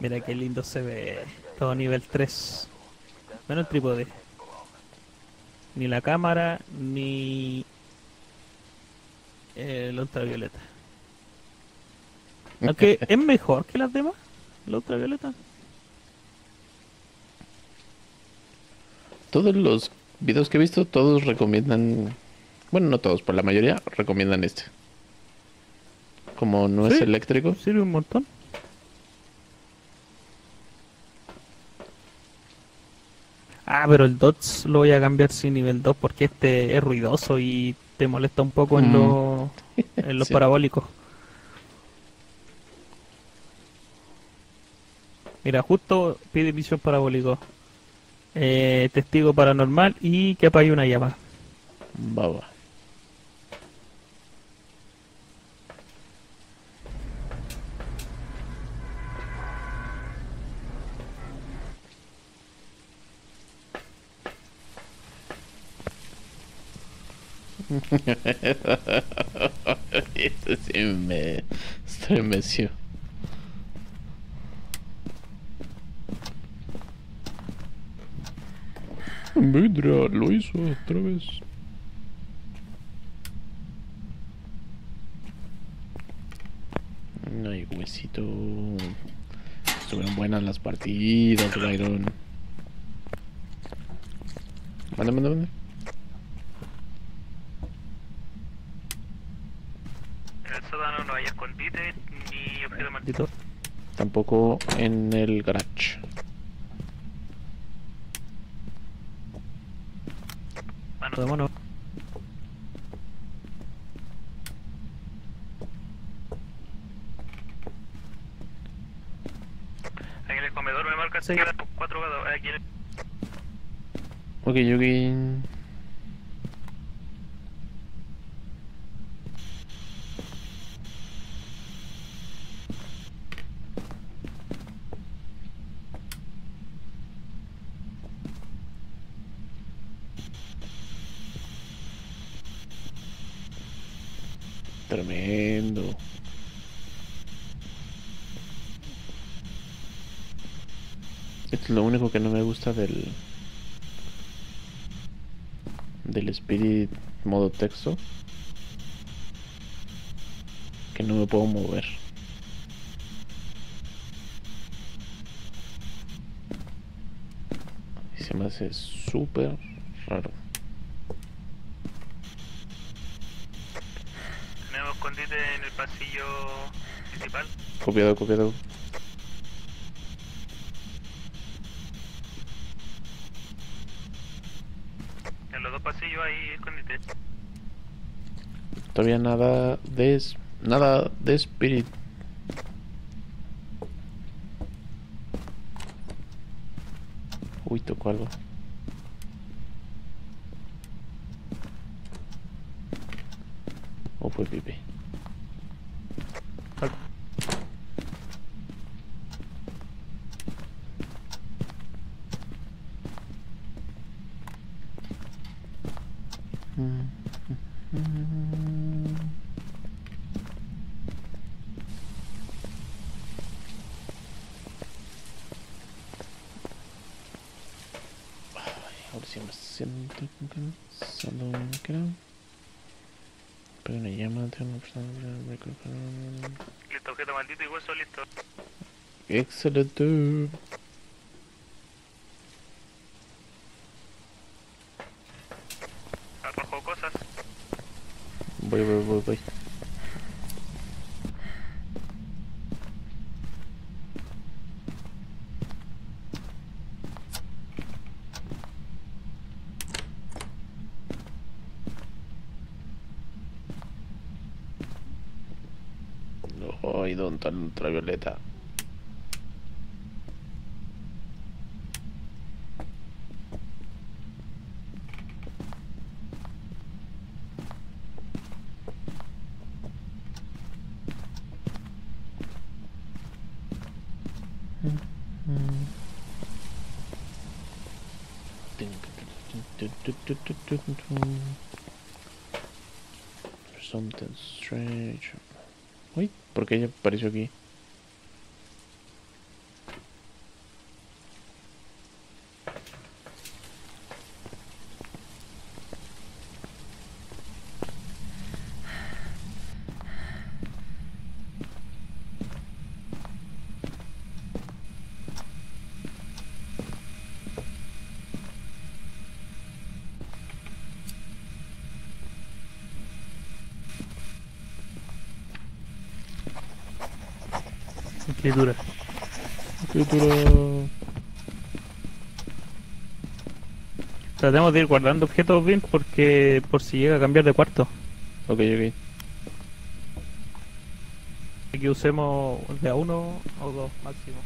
Mira qué lindo se ve. Todo nivel 3. Menos el trípode. Ni la cámara, ni el ultravioleta. Aunque es mejor que las demás, la ultravioleta. Todos los videos que he visto, todos recomiendan. Bueno, no todos, pero la mayoría recomiendan este. Como no es eléctrico. Sirve un montón. Ah, pero el DOTS lo voy a cambiar sin nivel 2 porque este es ruidoso y te molesta un poco en, Mm. los en los Sí. parabólicos. Mira, justo pide visión parabólico. Eh, testigo paranormal y que apague una llama. Baba. Esto sí me estremeció. Midra lo hizo otra vez. No hay huesito. Estuvieron buenas las partidas, Byron. Manda, manda, manda. En el sótano no hay ni objeto maldito. Tampoco en el garage. Vámonos. aquí en el comedor me marca Sí. señora por cuatro gatos. Aquí en el... Ok, ok. Tremendo. Esto es lo único que no me gusta del del Spirit modo texto que no me puedo mover. Y se me hace súper raro. En el pasillo principal. Copiado, copiado. En los dos pasillos hay escondite. Todavía nada de es- nada de Spirit. Uy, tocó algo. O fue Pipe. Pero una. Voy, voy, voy, voy. Ay, ¿dónde ultravioleta? Something strange. Uy, ¿por qué ella apareció aquí? Escritura. Escritura. Tratemos de ir guardando objetos bien porque por si llega a cambiar de cuarto. Ok, ok. Que usemos de a uno o dos máximo.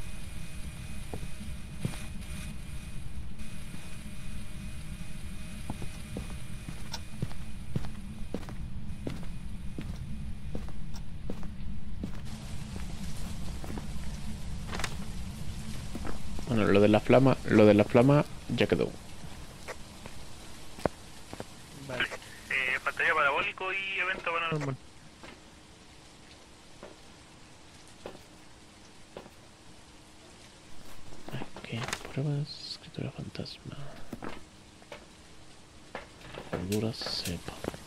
Bueno, lo de la flama, lo de la flama ya quedó. Vale. Eh, pantalla parabólico y evento paranormal. Ok, pruebas, escritura fantasma. Honduras cepa.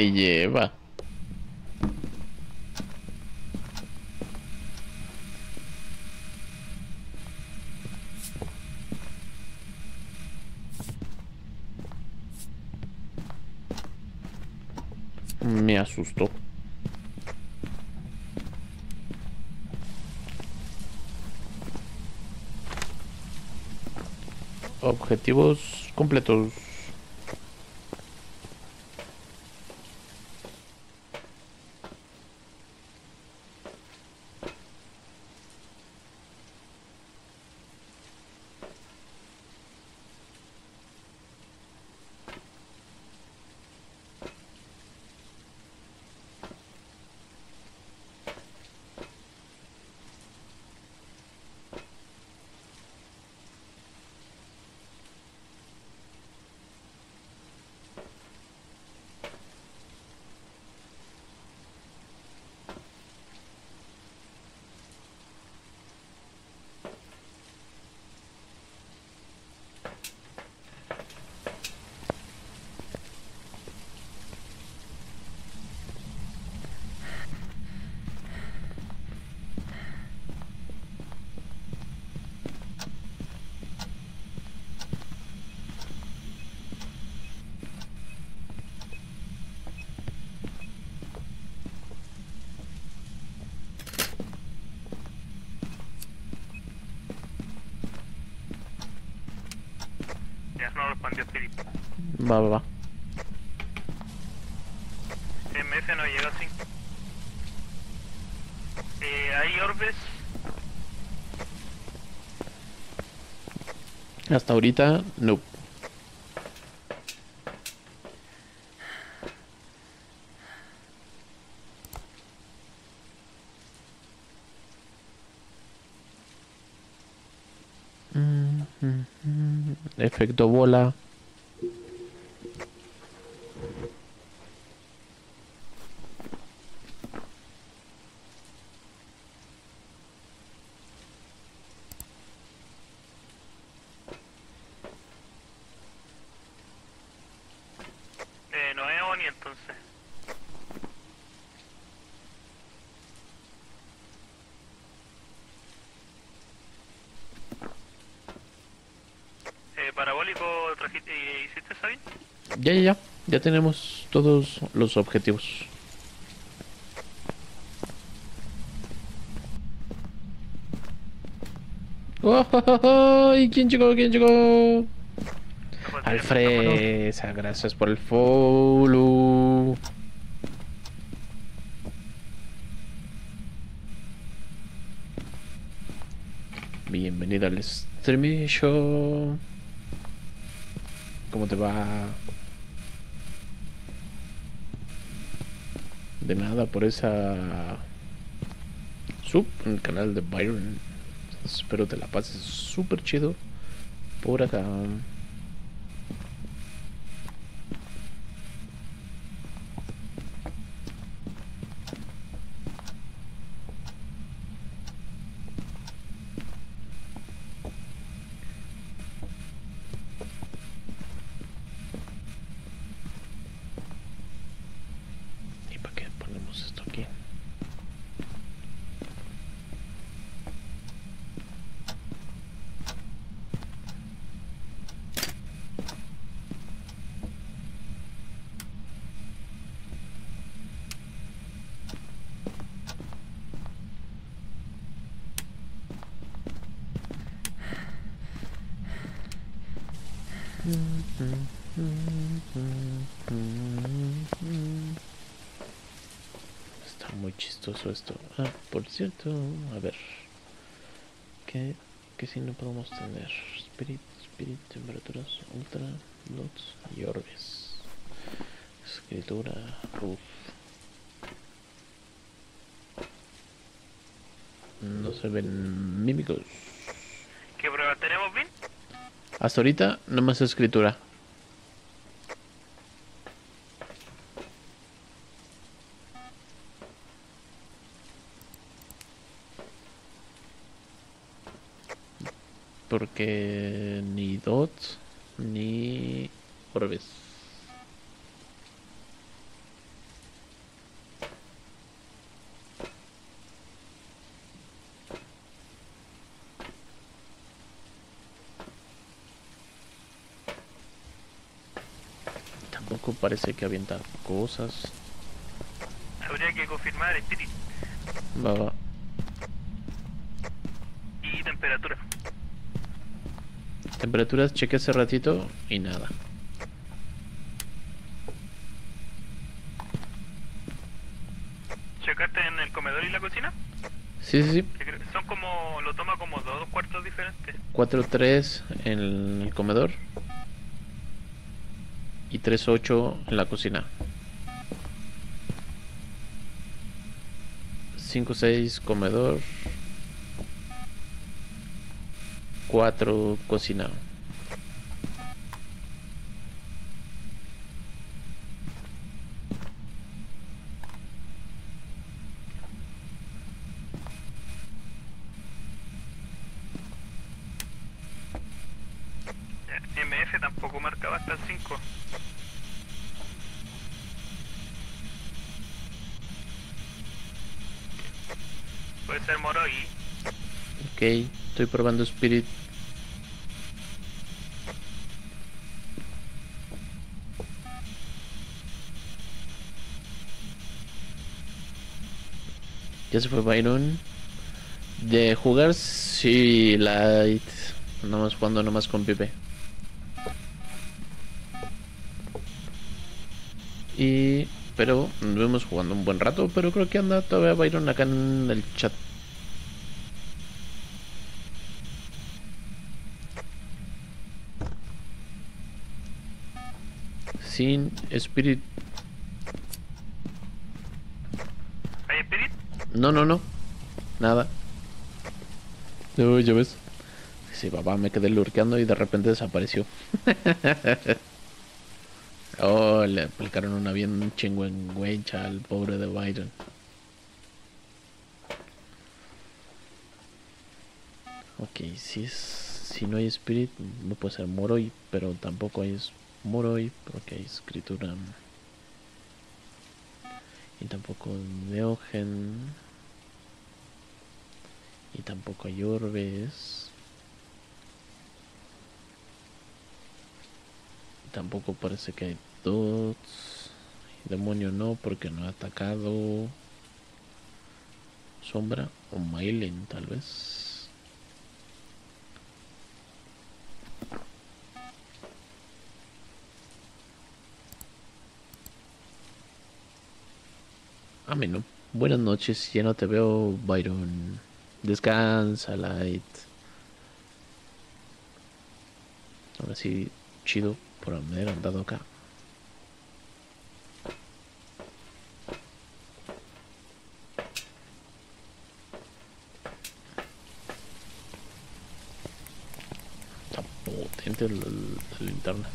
Me lleva. Me asustó. Objetivos completos. Ya no respondió Filipe. Va, va, va. MS no llega así. Eh, hay orbes. Hasta ahorita, no. Mm, mm, mm. Efecto bola. Eh, no es Oni entonces. Eh, parabólico, trajiste, eh, ¿hiciste eso bien? Ya, ya, tenemos todos los objetivos. ¡Oh, oh, oh, oh! ¿Y quién llegó? ¿Quién llegó? Alfred, gracias por el follow. Bienvenido al stream show. ¿Cómo te va? Nada por esa sub en el canal de Byron. Espero te la pases súper chido por acá. ¿Y para qué ponemos esto aquí? Está muy chistoso esto. Ah, por cierto, a ver. ¿Qué, qué si no podemos tener? Spirit, spirit, temperaturas, ultra, lots y orbes. Escritura, uf. No se ven mímicos. ¿Qué prueba tenemos, Vin? Hasta ahorita no más escritura. Porque ni dots ni orbes. Tampoco parece que avientar cosas. Habría que confirmar Spirit Va, va. y temperatura. Temperaturas chequé hace ratito y nada. ¿Checaste en el comedor y la cocina? Sí, sí, sí. Son como, lo toma como dos cuartos diferentes. 4-3 en el comedor y 3-8 en la cocina. 5-6 comedor, 4 cocina. Ya, MF tampoco marcaba hasta el 5. Puede ser Moroi. Ok, estoy probando Spirit. Ya se fue Byron. De jugar, sí, light. Nomás jugando nomás con Pipe. Y. Pero nos vemos jugando un buen rato. Pero creo que anda todavía Byron acá en el chat. Sin Spirit. ¿Hay Spirit? No, no, no. Nada. No, ya ves. Sí, papá, me quedé lurkeando y de repente desapareció. oh, le aplicaron una bien chingüengüencha al pobre de Byron. Ok, si es. Si no hay Spirit, no puede ser Moroi, pero tampoco hay es- Moroi porque hay escritura. Y tampoco Neogen. Y tampoco hay orbes. Tampoco parece que hay dots. Demonio no, porque no ha atacado. Sombra o Mailen, tal vez. Ameno. Buenas noches, ya no te veo, Byron. Descansa, Light. Ahora sí, chido por haber andado acá. Está potente la linterna.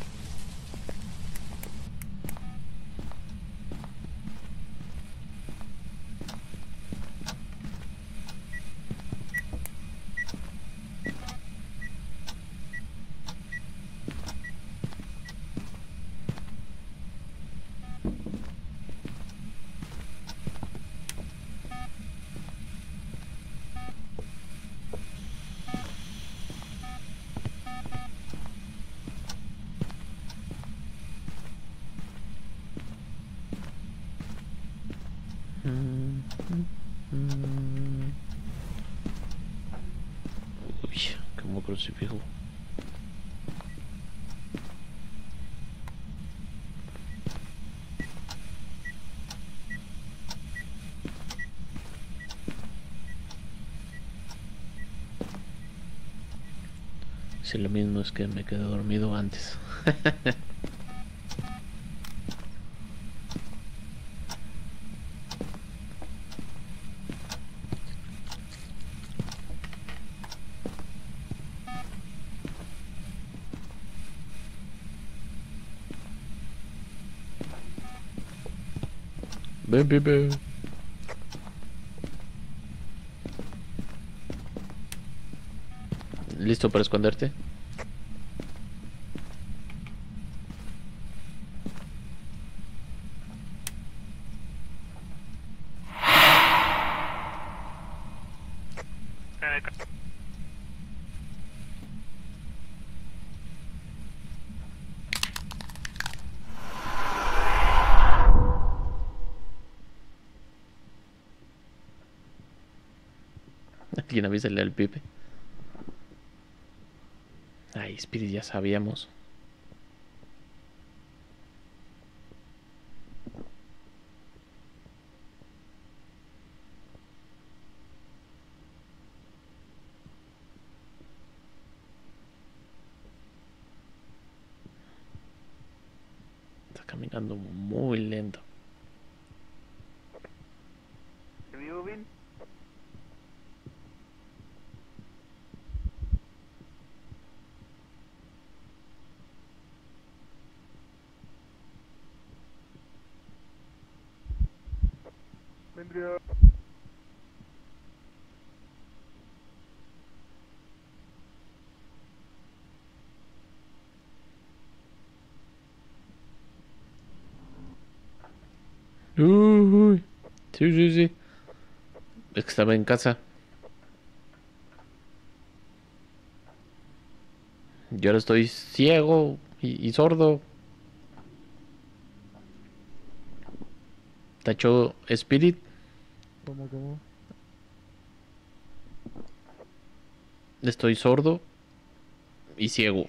Uy, como crucifijo. Si lo mismo es que me quedé dormido antes. Ven. ¿Listo para esconderte? Alguien avísale al Pipe. Spirit, ya sabíamos. Está caminando muy lento. ¿Te vivo bien? Vendría. Uy, sí, sí, sí. Es que estaba en casa. Yo ahora estoy ciego y, y sordo. Tacho Spirit. ¿Cómo, cómo? Estoy sordo y ciego.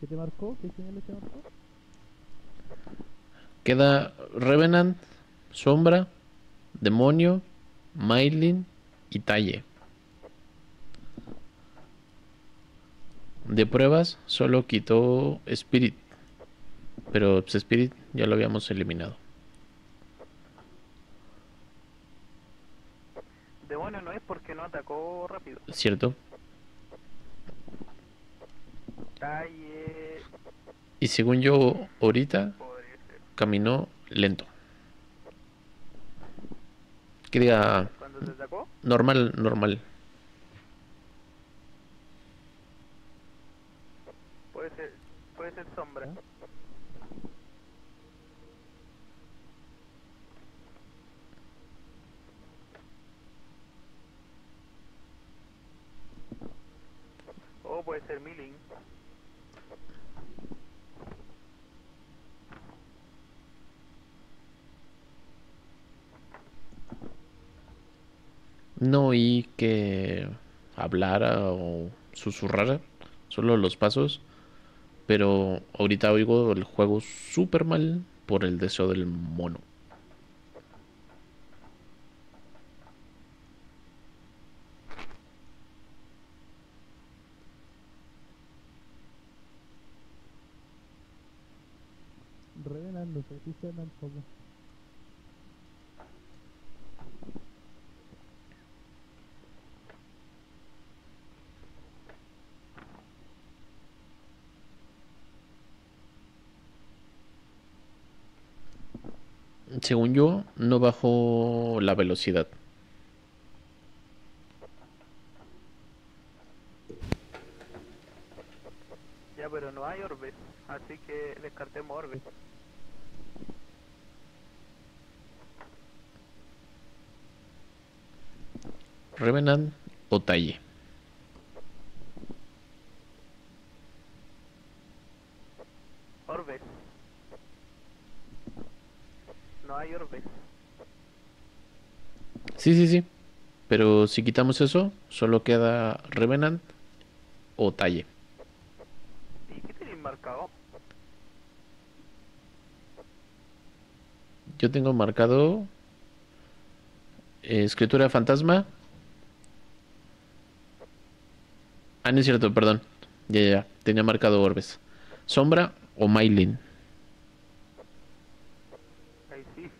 ¿Qué te marcó? ¿Qué señales te marcó? Queda Revenant, Sombra, Demonio, Mailin y Talle. De pruebas solo quitó Spirit. Pero pues, Spirit ya lo habíamos eliminado. Demonio no es porque no atacó rápido. ¿Cierto? Talle. Y según yo, ahorita caminó lento. Que diga ¿Cuándo te atacó? normal, normal. Puede ser. Puede ser sombra. O puede ser Milling. No oí que hablara o susurrara, solo los pasos. Pero ahorita oigo el juego súper mal por el deseo del mono. Según yo, no bajó la velocidad. Ya, pero no hay orbes. Así que descartemos orbes. Revenant o Talle. Orbes. No hay orbes. Sí, sí, sí. Pero si quitamos eso, solo queda Revenant o Talle. ¿Y qué tenéis marcado? Yo tengo marcado eh, escritura fantasma. Ah, no es cierto, perdón. Ya, ya, ya. Tenía marcado orbes. Sombra o Mylin. Ahí sí.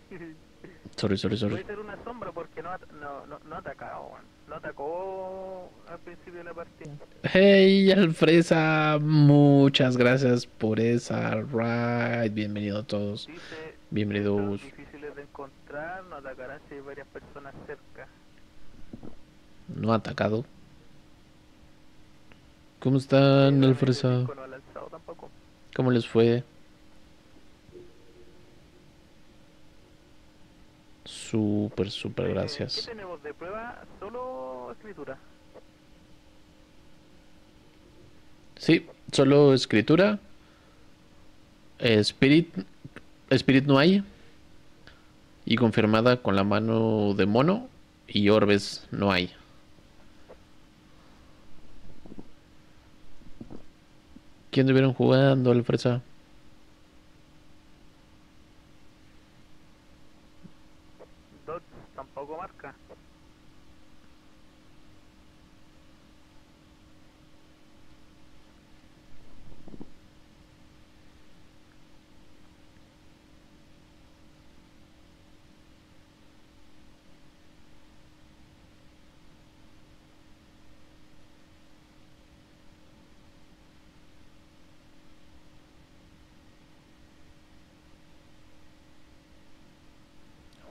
Sorry, sorry, sorry. Puede ser una sombra porque no, no, no, no atacó al principio de la partida. Hey, Alfresa, muchas gracias por esa ride. Bienvenido a todos. Dice, Bienvenidos. "Son difíciles de encontrar, no atacarán si hay varias personas cerca. No ha atacado. ¿Cómo están, Alfresa? No ha lanzado tampoco. ¿Cómo les fue? Súper, súper Eh, ¿Qué gracias. tenemos de prueba? Solo escritura. Sí, solo escritura. Spirit. Spirit no hay. Y confirmada con la mano de mono. Y orbes no hay. ¿Quién estuvieron jugando, Alfresa?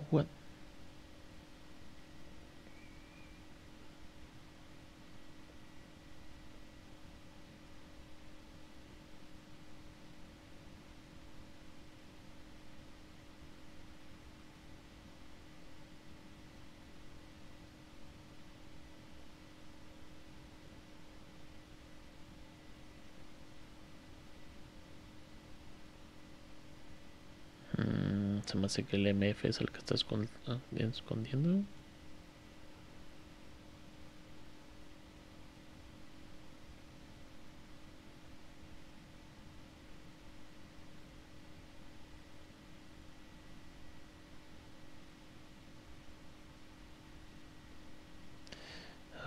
What? Se me hace que el MF es el que está ah, escondiendo.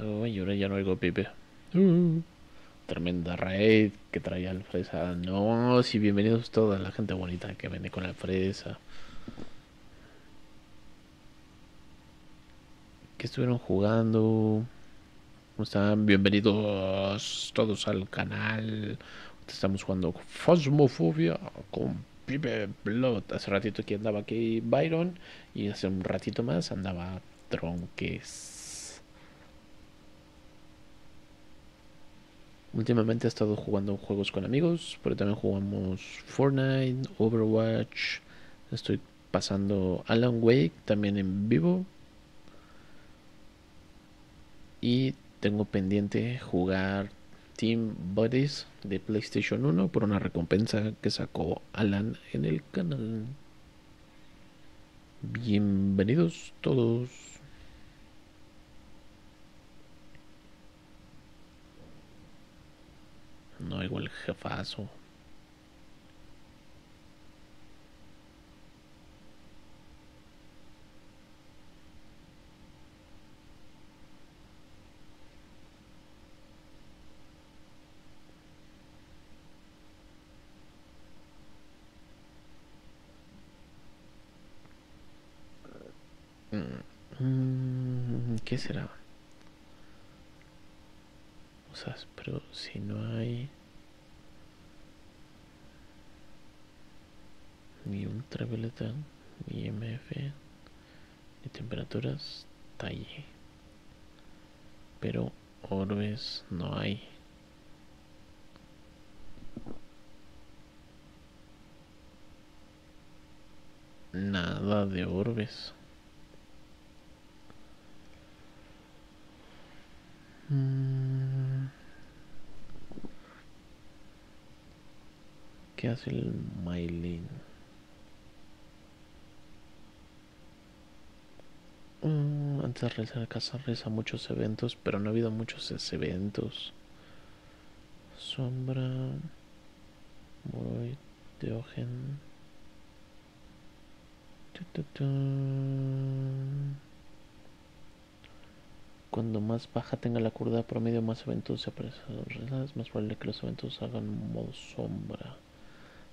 Uy, ahora ya no oigo Pipe. Uh, tremenda raid que traía el fresa. No, sí, bienvenidos toda la gente bonita que viene con la fresa. Que estuvieron jugando? ¿Cómo están? Bienvenidos todos al canal. Estamos jugando Phasmophobia con Pipe Blood. Hace ratito que andaba aquí Byron y hace un ratito más andaba Tronques. Últimamente he estado jugando juegos con amigos, pero también jugamos Fortnite, Overwatch. Estoy pasando Alan Wake también en vivo. Y tengo pendiente jugar Team Buddies de PlayStation 1 por una recompensa que sacó Alan en el canal. Bienvenidos todos. No oigo el jefazo. Mm, ¿Qué será? O sea, pero si no hay ni ultravioleta, ni MF, ni temperaturas, talle. Pero orbes no hay. Nada de orbes. ¿Qué hace el Mylin? Mm, antes de realizar casa realiza muchos eventos, pero no ha habido muchos eventos. Sombra. Tu, tu, tu. Cuando más baja tenga la curva promedio, más eventos se aparecen. Es más probable que los eventos hagan modo sombra.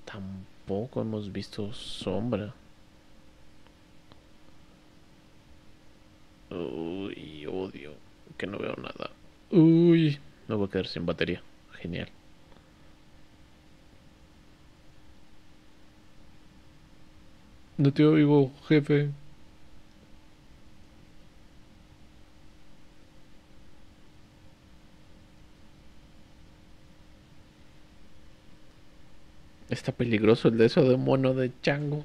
Tampoco hemos visto sombra. Uy, odio que no veo nada. Uy, me voy a quedar sin batería. Genial. No te oigo, jefe. Está peligroso el de eso de mono de chango.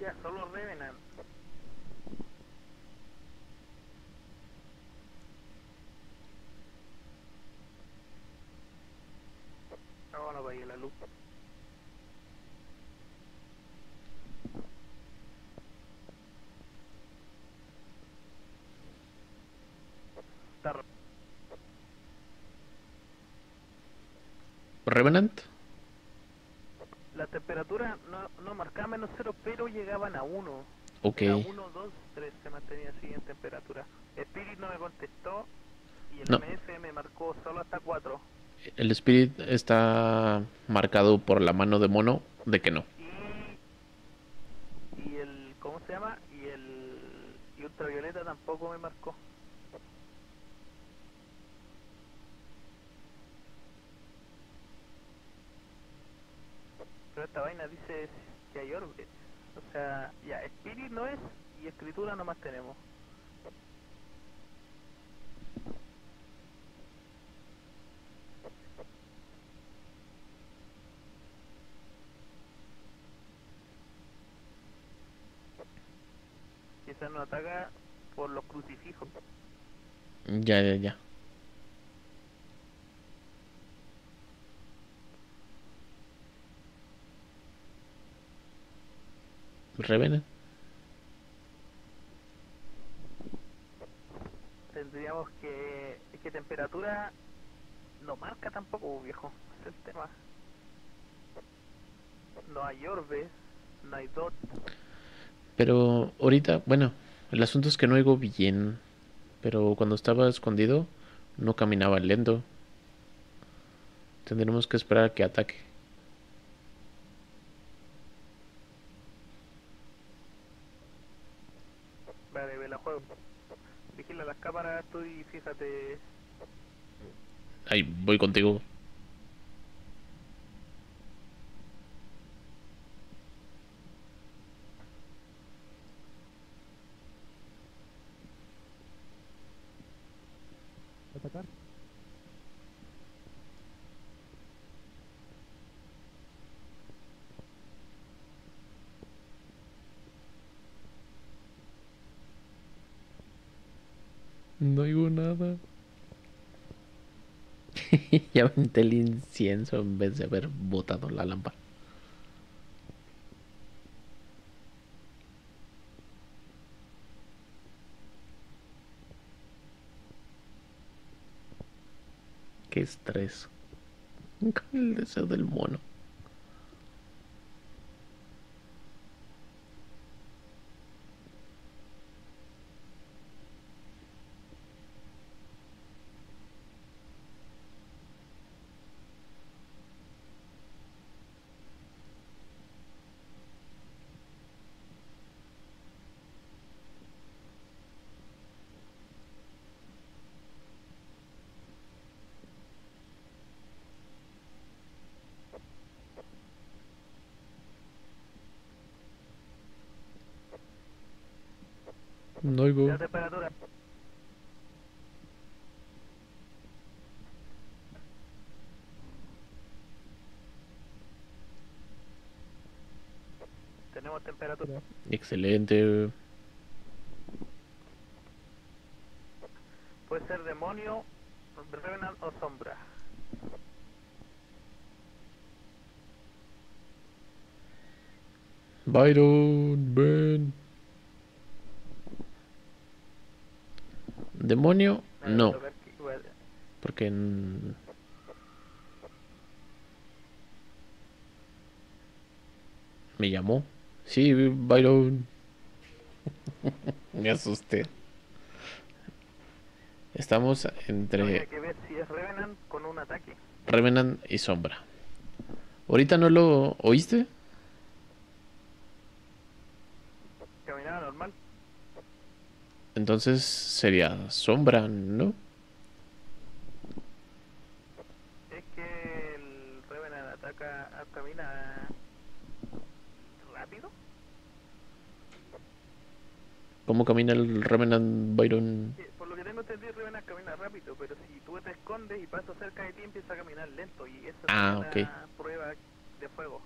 Ya, solo Revenant. No, no vaya la luz. Está ro- Revenant. La temperatura no, no marcaba menos cero, pero llegaban a 1. Era 1, 2, 3 se mantenía así en temperatura. Spirit no me contestó y el No. MF me marcó solo hasta 4. El Spirit está marcado por la mano de mono de que no. Y, y el, ¿cómo se llama? Y el y ultravioleta tampoco me marcó. Pero esta vaina dice que hay orbes. O sea, ya, Spirit no es y escritura nomás tenemos. Quizás nos ataca por los crucifijos. Ya, ya, ya. Revenant. Tendríamos que... Es que temperatura no marca tampoco, viejo. Es el tema. No hay orbes, no hay dot. Pero ahorita, bueno, el asunto es que no oigo bien. Pero cuando estaba escondido, no caminaba lento. Tendremos que esperar a que ataque. Vale, ve la juego. Vigila las cámaras tú y fíjate. Ahí, voy contigo. No oigo nada. ya aventé el incienso en vez de haber botado la lámpara. Qué estrés. Con el deseo del mono. No oigo. La temperatura. Tenemos temperatura. Excelente. Puede ser demonio, revenant o sombra. Byron, ven. Demonio, no, porque en- me llamó, Sí, Byron. Me asusté. Estamos entre que ver si es Revenant con un ataque. Revenant y Sombra. ¿Ahorita no lo oíste? Caminaba normal. Entonces sería Sombra, ¿no? Es que el Revenant ataca, ah, camina rápido. ¿Cómo camina el Revenant Byron? Por lo que tengo entendido, Revenant camina rápido, pero si tú te escondes y pasa cerca de ti, empieza a caminar lento. Y esa Ah, es ok. la prueba de fuego.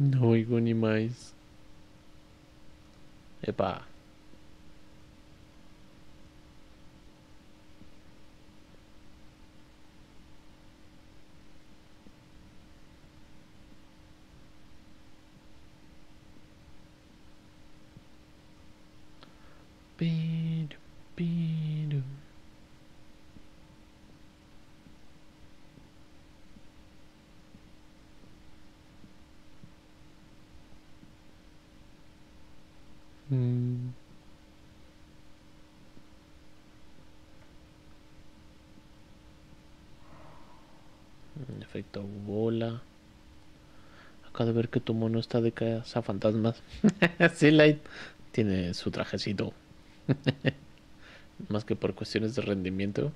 No oigo ni más. En efecto, bola. Acabo de ver que tu mono está de casa fantasmas. sí, Light tiene su trajecito. Más que por cuestiones de rendimiento.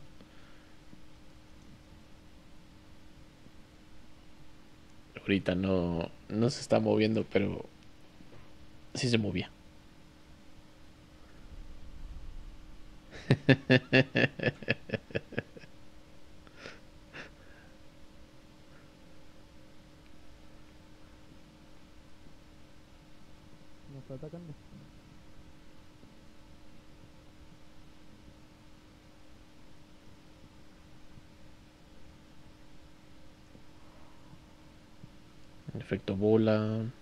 Ahorita no, no se está moviendo, pero sí se movía. Nos está efecto, bola.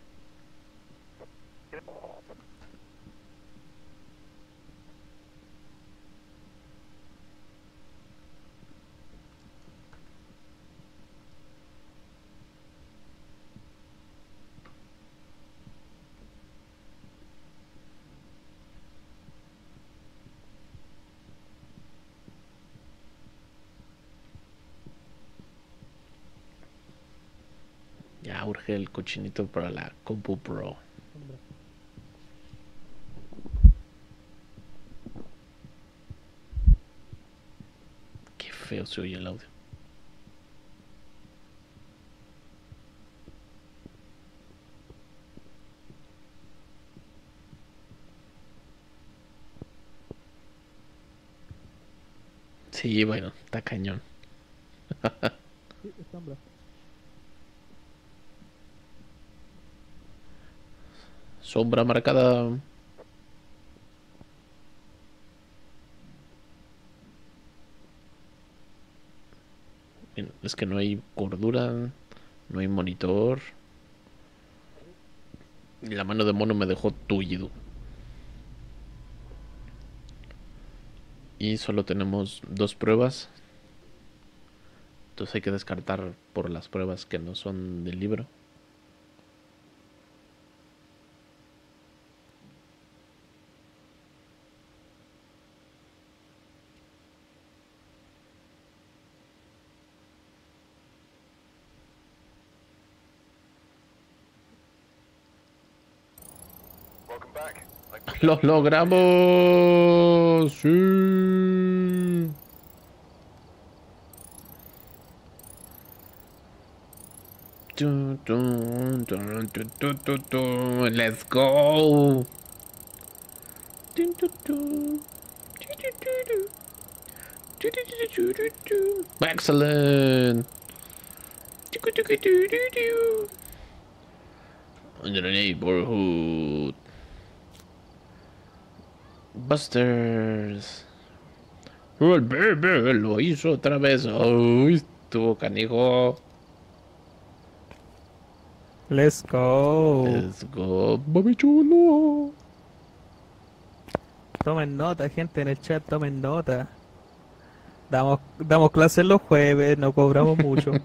El cochinito para la Compu Pro. Qué feo se oye el audio. Sí, bueno, está cañón. Sí, es sombra. Marcada. Es que no hay cordura, no hay monitor. Y la mano de mono me dejó tullido. Y solo tenemos dos pruebas. Entonces hay que descartar por las pruebas que no son del libro. Welcome back. ¡Lo logramos! ¡Sí! Tun, tun, tun, tun, tun, tun, tun. ¡Let's go! Tun, tun, tun. Tu, tu, tu, tu. Tu, tu, tu, tu, tu, tu. Excellent! Under the neighborhood. Busters. Oh, el bebé lo hizo otra vez. Uy, estuvo canijo. Let's go. Let's go, mami chulo. Tomen nota, gente en el chat, tomen nota. Damos, damos clases los jueves, no cobramos mucho.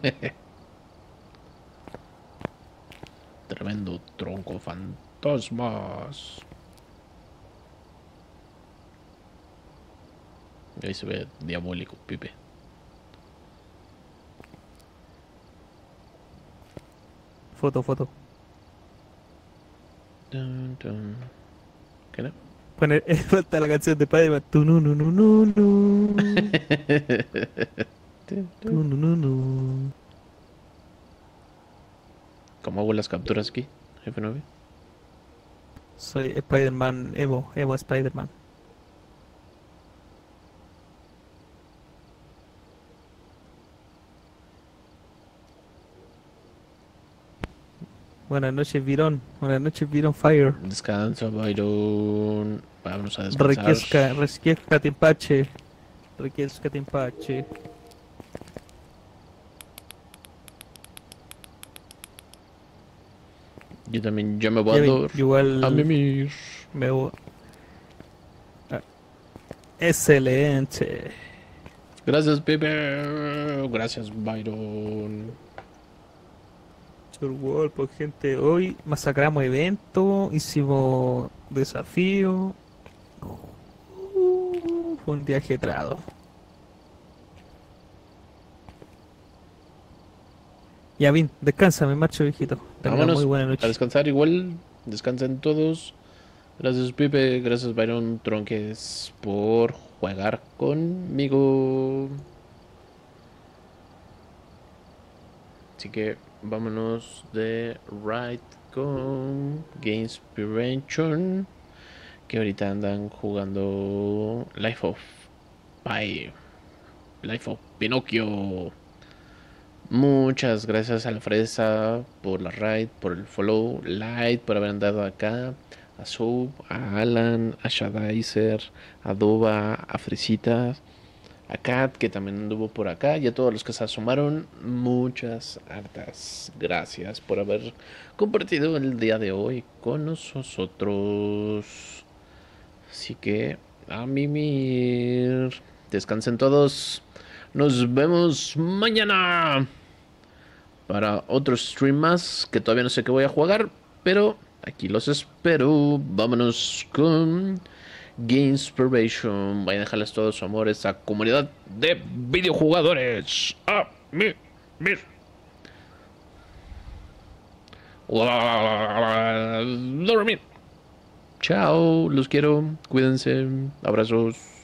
Tremendo tronco fantasmas. Ahí se ve diabólico, Pipe. foto, foto. Dun, dun. ¿Qué no? Pone, falta la canción de Spider-Man. Tu, nu, nu, nu, nu, nu. Tu, nu, nu. ¿Cómo hago las capturas aquí? F9. Soy Spider-Man Evo, Evo Spider-Man. Buenas noches, Virón. Buenas noches, Virón Fire. Descansa, Byron. Vámonos a descansar. Requiesca, Requiesca Timpache. Requiesca Timpache. Yo también ya me voy a Ya vi- dormir. Igual A mimir. me voy. Ah. Excelente. Gracias, Pipe. Gracias, Byron. World, pues gente, hoy masacramos evento, hicimos desafío. Uh, fue un día ajetrado. Ya, Vin, descansa, me marcho, viejito. Vámonos muy buena a noche. descansar igual. Descansen todos. Gracias, Pipe. Gracias, Byron Tronques, por jugar conmigo. Así que vámonos de right con Gamespiration. Que ahorita andan jugando Life of Pi. Life of Pinocchio. Muchas gracias a la Fresa por la raid, por el follow, light, por haber andado acá. A Sub, a Alan, a Shadizer, a Doba, a Fresita, a Kat, que también anduvo por acá, y a todos los que se asomaron. Muchas hartas gracias por haber compartido el día de hoy con nosotros. Así que, a mimir. Descansen todos. Nos vemos mañana para otro stream más que todavía no sé qué voy a jugar, pero aquí los espero. Vámonos con Gamespiration. Voy a dejarles todo su amor a esta comunidad de videojugadores. A mí, mir. Dormir. Chao, los quiero. Cuídense. Abrazos.